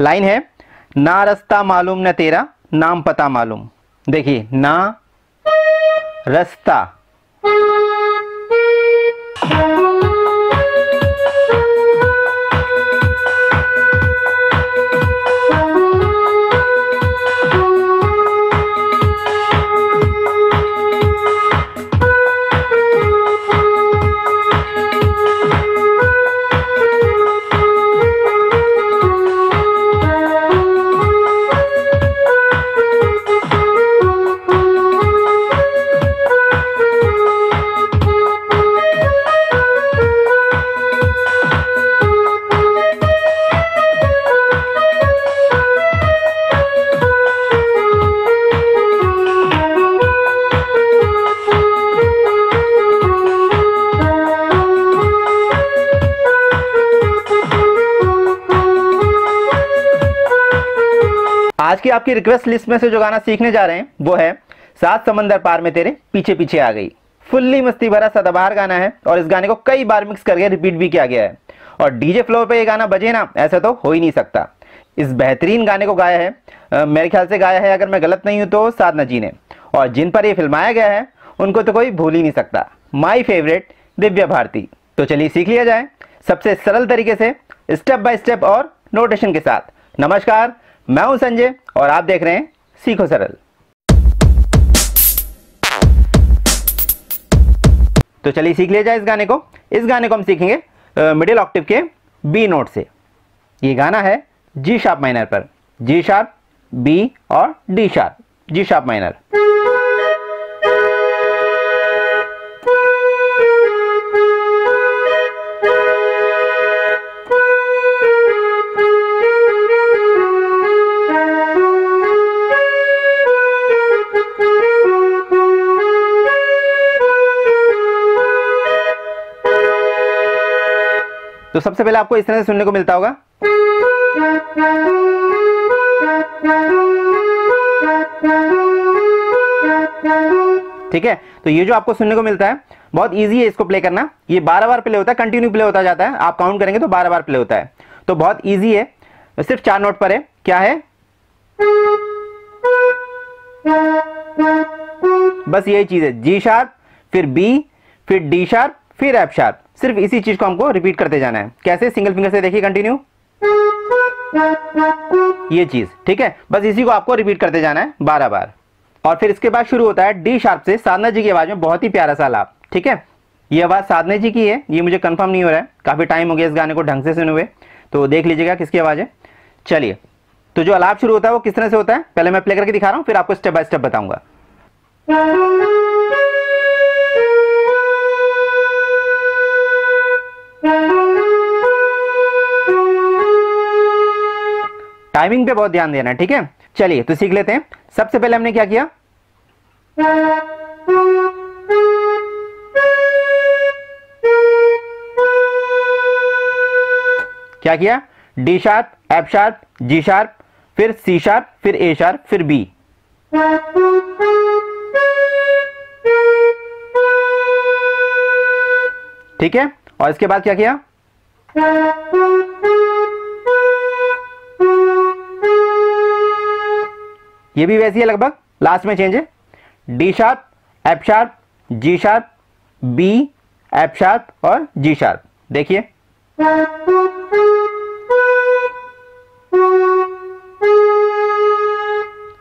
Line है ना रास्ता मालूम न तेरा नाम पता मालूम। देखिए ना रास्ता। आज की आपकी रिक्वेस्ट लिस्ट में से जो गाना सीखने जा रहे हैं वो है सात समंदर पार में तेरे पीछे पीछे आ गई। फुल्ली मस्ती भरा सदाबहार गाना है और इस गाने को कई बार मिक्स करके रिपीट भी किया गया है। और डीजे फ्लोर पे ये गाना बजे ना ऐसा तो हो ही नहीं सकता। इस बेहतरीन गाने को गाया है अ, मेरे ख्याल से गाया है अगर मैं गलत नहीं हूँ तो साधना जी ने। और जिन पर ये फिल्माया गया है उनको तो कोई भूल ही नहीं सकता। My favourite Divya Bharti. तो चलिए सीख लिया जाए सबसे सरल तरीके से स्टेप बाय स्टेप और नोटेशन के साथ। नमस्कार मैं हूँ संजय और आप देख रहे हैं सीखो सरल। तो चलिए सीख लिया जाए इस गाने को। इस गाने को हम सीखेंगे मिडिल ऑक्टिव के बी नोट से। ये गाना है जी शार्प माइनर पर। जी शार्प बी और D sharp G sharp minor तो सबसे पहले आपको इस तरह से सुनने को मिलता होगा। ठीक है? तो ये जो आपको सुनने को मिलता है, बहुत इजी है इसको प्ले करना। ये बारह बार प्ले होता है कंटिन्यू प्ले होता जाता है। आप काउंट करेंगे तो बारह बार प्ले होता है। तो बहुत इजी है। सिर्फ़ चार नोट पर है। क्या है? बस यही चीज़ है। जी शार्प फिर बी फिर डी शार्प फिर एफ़ शार्प सिर्फ़ इसी चीज़ को हमको रिपीट करते जाना है। कैसे? सिंगल फिंगर से देखिए कंटिन्यू ये चीज़, ठीक है? बस इसी को आपको रिपीट करते जाना है बारह बार और फिर इसके बाद शुरू होता है डी शार्प से। साधना जी की आवाज़ में बहुत ही प्यारा सा लाभ ठीक है? ये आवाज़ साधना जी की है, ये मुझे कंफर्म नहीं हो रहा है। काफ़ी टाइम हो गया इस गाने को ढंग से सुने हुए। तो देख लीजिएगा किसकी आवाज़ है। चलिए तो जो अलाप शुरू होता है वो किस तरह से होता है? पहले मैं प्ले करके दिखा रहा हूँ, फिर आपको स्टेप बाय स्टेप बताऊँगा। टाइमिंग पे बहुत ध्यान देना ठीक है? चलिए तो सीख लेते हैं। सबसे पहले हमने क्या किया? क्या किया? D sharp F sharp G sharp फिर सी शार्प फिर ए शार्प फिर बी ठीक है? और इसके बाद क्या किया? ये भी वैसी है लगभग? लास्ट में चेंज है। D sharp F sharp G sharp B F sharp और जी शार्प देखिए।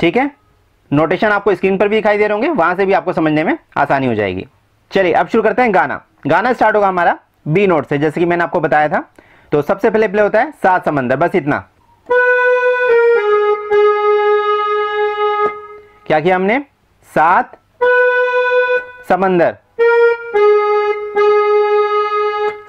ठीक है? नोटेशन आपको स्क्रीन पर भी दिखाई दे रहे होंगे, वहाँ से भी आपको समझने में आसानी हो जाएगी। चलिए, अब शुरू करते हैं गाना। गाना स्टार्ट होगा हमारा बी नोट से, जैसे कि मैंने आपको बताया था। तो सबसे पहले प्ले होता है सात समंदर बस इतना। क्या किया हमने? सात समंदर।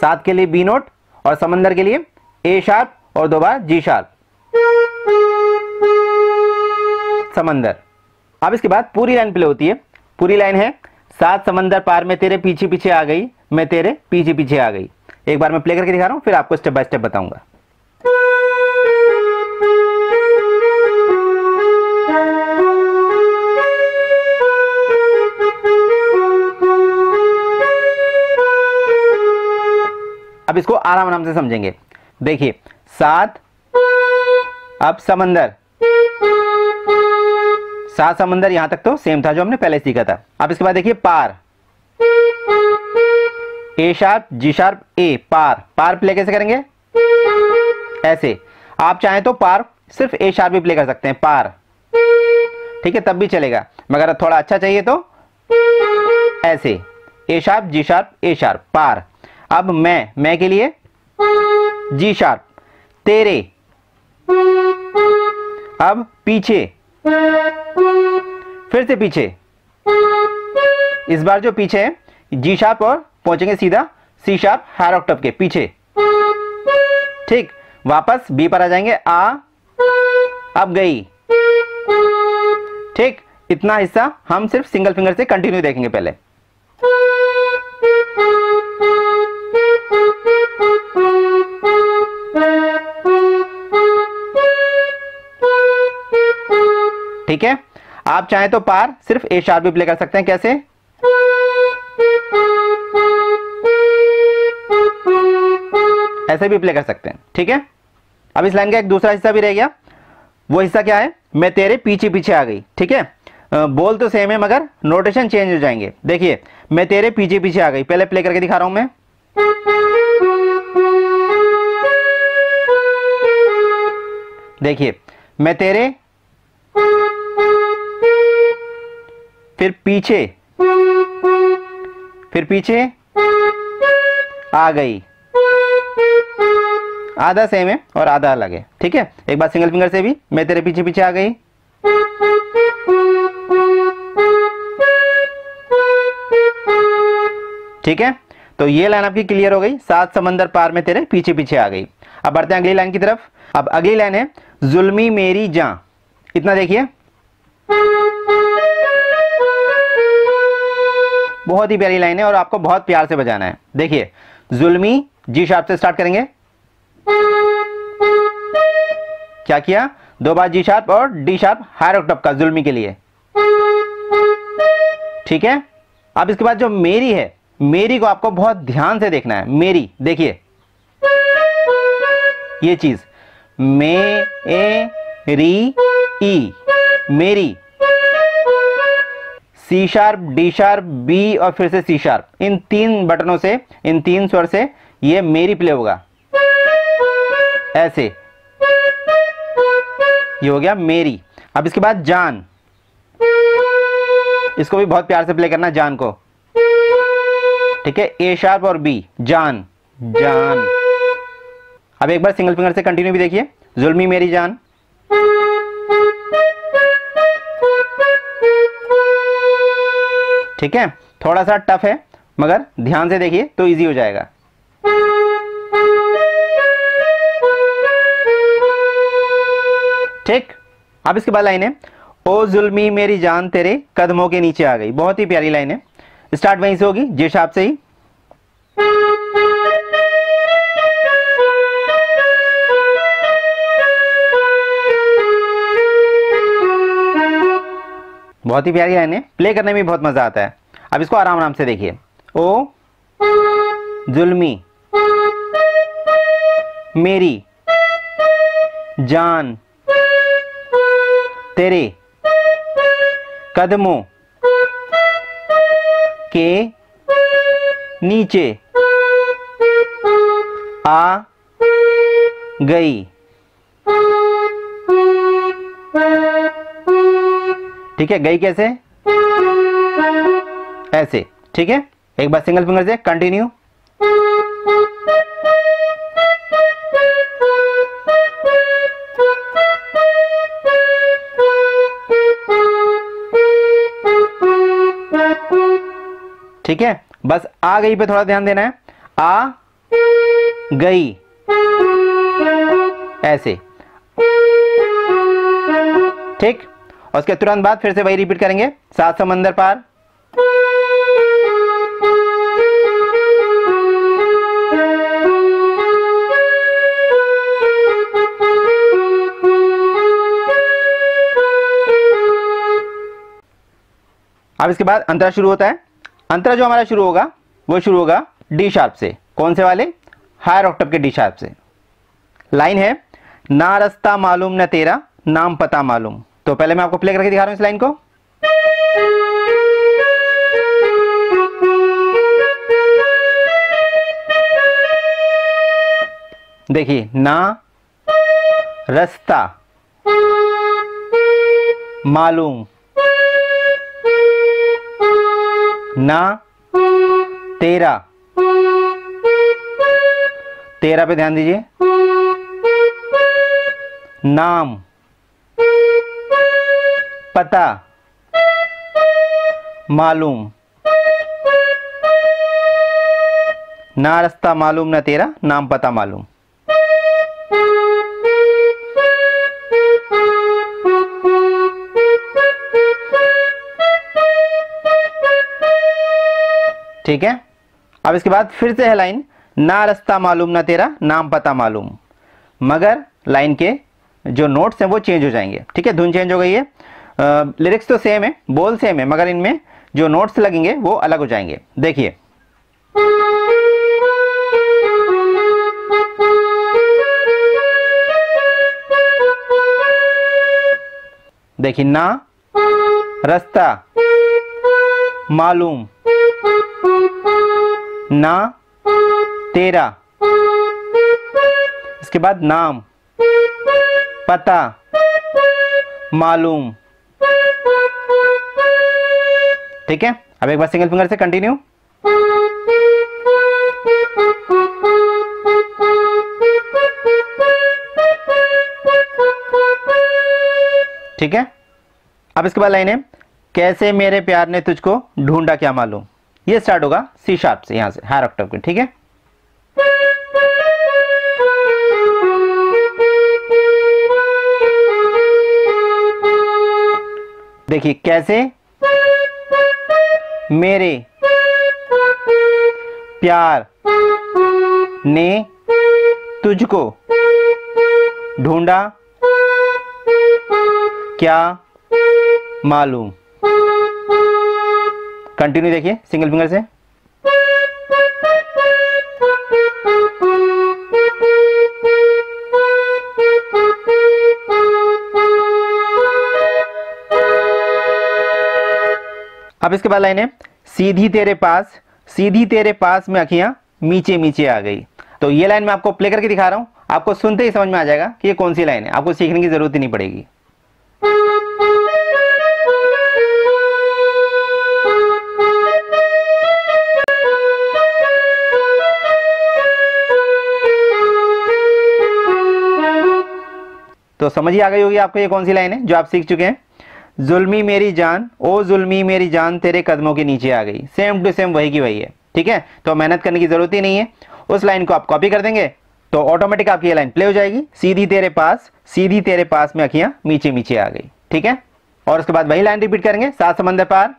सात के लिए बी नोट और समंदर के लिए ए शार्प और दो बार जी शार्प समंदर। अब इसके बाद पूरी लाइन प्ले होती है। पूरी लाइन है, सात समंदर पार में तेरे पीछे पीछे आ गई, मैं तेरे पीछे पीछे आ गई। एक बार मैं प्ले करके दिखा रहा हूँ, फिर आपको स्टेप बाय स्टेप बताऊँगा। अब इसको आराम आराम से समझेंगे। देखिए, सात, अब समंदर। सात समंदर यहाँ तक तो सेम था जो हमने पहले सीखा था। अब इसके बाद देखिए, पार। A sharp G sharp A पार। पार प्ले कैसे करेंगे? ऐसे। आप चाहें तो पार सिर्फ़ ए शार्प भी प्ले कर सकते हैं, पार। ठीक है, तब भी चलेगा। मगर थोड़ा अच्छा चाहिए तो ऐसे। A sharp G sharp A sharp पार। अब मैं मैं के लिए? G, sharp. तेरे। अब पीछे। फिर से पीछे। इस बार जो पीछे है, जी शार्प और पहुँचेंगे सीधा, सी शार्प, हायर ऑक्टव के पीछे। ठीक, वापस बी पर आ जाएँगे, आ, अब गई। ठीक, इतना हिस्सा हम सिर्फ़ सिंगल फिंगर से कंटिन्यू देखेंगे पहले। ठीक है? आप चाहें तो पार, सिर्फ़ ए शार्प भी प्ले कर सकते हैं, कैसे? ऐसे भी प्ले कर सकते हैं, ठीक है? अब इस लाइन का एक दूसरा हिस्सा भी रह गया। वो हिस्सा क्या है? मैं तेरे पीछे पीछे आ गई, ठीक है? बोल तो सेम है, मगर नोटेशन चेंज हो जाएँगे। देखिए, मैं तेरे पीछे पीछे आ गई। पहले प्ले करके दिखा रहा हूँ मैं। देखिए, मैं तेरे फिर पीछे। फिर पीछे। आ गई। आधा सेम है और आधा अलग है। ठीक है? एक बार सिंगल फिंगर से भी मैं तेरे पीछे पीछे आ गई। ठीक है? तो ये लाइन आपकी क्लियर हो गई। सात समंदर पार में तेरे पीछे पीछे आ गई। अब बढ़ते हैं अगली लाइन की तरफ़। अब अगली लाइन है, जुल्मी मेरी जां। इतना देखिए। बहुत ही प्यारी लाइन है और आपको बहुत प्यार से बजाना है। देखिए, जुल्मी, जी शार्प से स्टार्ट करेंगे। क्या किया? दो बार जी शार्प और डी शार्प हायर ऑक्टव का जुल्मी के लिए। ठीक है? अब इसके बाद जो मेरी है, मेरी को आपको बहुत ध्यान से देखना है। मेरी, देखिए। ये चीज़। मे, ए, री, ई। मेरी C sharp D sharp B और फिर से सी शार्प इन तीन बटनों से, इन तीन स्वर से ये मेरी प्ले होगा। ऐसे। ये हो गया मेरी। अब इसके बाद जान। इसको भी बहुत प्यार से प्ले करना, जान को। ठीक है? ए शार्प और बी जान। जान। अब एक बार सिंगल फिंगर से कंटिन्यू भी देखिए। जुल्मी मेरी जान। ठीक है? थोड़ा सा टफ है, मगर ध्यान से देखिए तो इजी हो जाएगा। ठीक? अब इसके बाद लाइन है, ओ जुल्मी मेरी जान तेरे कदमों के नीचे आ गई। बहुत ही प्यारी लाइन है। स्टार्ट वहीं से होगी जिस हिसाब से ही। बहुत ही प्यारी लाइन है प्ले करने में बहुत मज़ा आता है। अब इसको आराम आराम से देखिए। ओ, जुल्मी, मेरी, जान, तेरे, कदमों के नीचे आ गई। ठीक है? गई कैसे? ऐसे, ठीक है? एक बार सिंगल फिंगर से कंटिन्यू ठीक है? बस आ गई पे थोड़ा ध्यान देना है। आ, गई. ऐसे. ठीक? और उसके तुरंत बाद फिर से वही रिपीट करेंगे। सात समंदर पार। अब इसके बाद अंतरा शुरू होता है। अंतरा जो हमारा शुरू होगा, वो शुरू होगा डी शार्प से। कौन से वाले? हायर ऑक्टव के डी शार्प से। लाइन है ना रास्ता मालूम न तेरा, नाम पता मालूम। तो पहले मैं आपको प्ले करके दिखा रहा हूँ इस लाइन को। देखिए, ना, रास्ता, मालूम, ना, तेरा। तेरा पे ध्यान दीजिए। नाम। पता। मालूम। ना रास्ता मालूम, ना तेरा, नाम पता मालूम। ठीक है? अब इसके बाद फिर से है लाइन। ना रास्ता मालूम, ना तेरा, नाम पता मालूम। मगर लाइन के जो नोट्स हैं वो चेंज हो जाएँगे। ठीक है? धुन चेंज हो गई है। लिरिक्स तो सेम है, बोल सेम है, मगर इनमें जो नोट्स लगेंगे, वो अलग हो जाएँगे। देखिए। देखिए, ना, रास्ता, मालूम, ना, तेरा, इसके बाद नाम, पता, मालूम। ठीक है? अब एक बार सिंगल फिंगर से कंटिन्यू ठीक है? अब इसके बाद लाइन। है कैसे मेरे प्यार ने तुझको ढूंढा क्या मालूम? ये स्टार्ट होगा सी शार्प से, यहाँ से हायर ऑक्टेव के, ठीक है? देखिए, कैसे मेरे प्यार ने तुझको ढूंढा क्या मालूम? कंटिन्यू देखिए सिंगल फिंगर से। अब इसके बाद लाइन। है सीधी तेरे पास, सीधी तेरे पास में अखियाँ मीचे मीचे आ गई। तो ये लाइन मैं आपको प्ले करके दिखा रहा हूँ। आपको सुनते ही समझ में आ जाएगा कि ये कौन सी लाइन है। आपको सीखने की ज़रूरत ही नहीं पड़ेगी। तो समझ ही आ गई होगी आपको ये कौन सी लाइन है, जो आप सीख चुके हैं। जुल्मी मेरी जान, ओ जुल्मी मेरी जान तेरे कदमों के नीचे आ गई। सेम टू सेम वही की वही है। ठीक है? तो मेहनत करने की ज़रूरत ही नहीं है। उस लाइन को आप कॉपी कर देंगे तो ऑटोमेटिक आपकी ये लाइन प्ले हो जाएगी। सीधी तेरे पास, सीधी तेरे पास में अखियाँ मीचे मीचे आ गई। ठीक है? और उसके बाद वही लाइन रिपीट करेंगे, सात समंदर पार।